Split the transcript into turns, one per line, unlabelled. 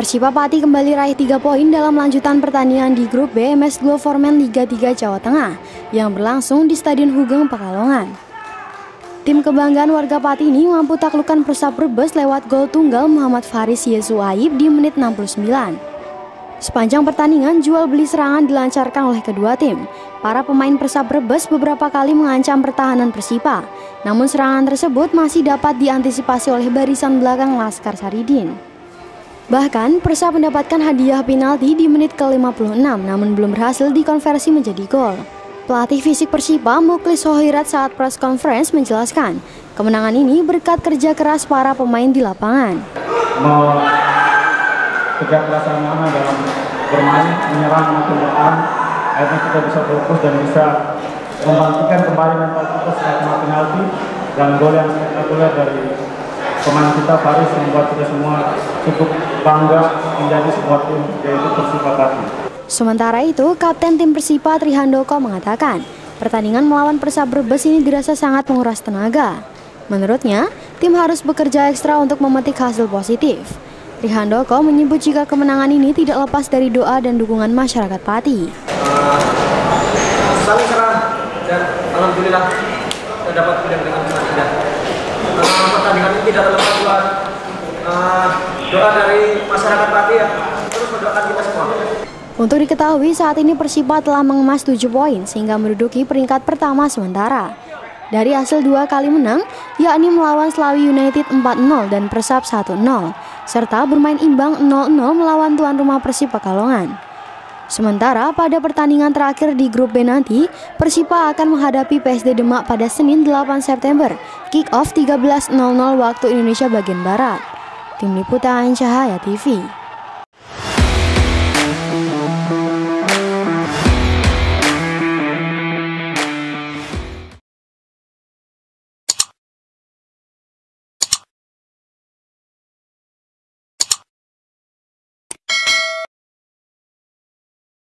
Persipa Pati kembali raih 3 poin dalam lanjutan pertandingan di grup B MS Gloformen Liga 3 Jawa Tengah yang berlangsung di Stadion Hugeng Pekalongan. Tim kebanggaan warga Pati ini mampu taklukan Persab Brebes lewat gol tunggal Muhammad Faris Yesu Aib di menit 69. Sepanjang pertandingan, jual beli serangan dilancarkan oleh kedua tim. Para pemain Persab Brebes beberapa kali mengancam pertahanan Persipa, namun serangan tersebut masih dapat diantisipasi oleh barisan belakang Laskar Saridin. Bahkan, Persib mendapatkan hadiah penalti di menit ke-56 namun belum berhasil dikonversi menjadi gol. Pelatih fisik Persipa Muklis Hohirat saat press conference menjelaskan, kemenangan ini berkat kerja keras para pemain di lapangan.
Mau kerja keras sama dalam bermain, menyerang bertahan, akhirnya kita bisa fokus dan bisa membangkitkan kembali mental kita setelah penalti dan gol yang spektakuler dari pemain kita Faris membuat kita semua cukup bangga menjadi sebuah tim yaitu Persipa Pati.
Sementara itu, Kapten tim Persipa Trihandoko mengatakan, pertandingan melawan Persab Brebes ini dirasa sangat menguras tenaga. Menurutnya, tim harus bekerja ekstra untuk memetik hasil positif. Trihandoko menyebut jika kemenangan ini tidak lepas dari doa dan dukungan masyarakat Pati. Uh,
saling serang dan alhamdulillah dapat dengan ini tidak terlepas buat uh, doa dari masyarakat Pati ya terus mendoakan kita semua.
Untuk diketahui saat ini Persipa telah mengemas 7 poin sehingga menduduki peringkat pertama sementara. Dari hasil dua kali menang, yakni melawan Slawi United 4-0 dan Persab 1-0, serta bermain imbang 0-0 melawan tuan rumah Persib Pekalongan. Sementara pada pertandingan terakhir di grup B nanti, Persipa akan menghadapi PSD Demak pada Senin 8 September, kick off 13.00 waktu Indonesia bagian Barat. Tim Liputan Cahaya TV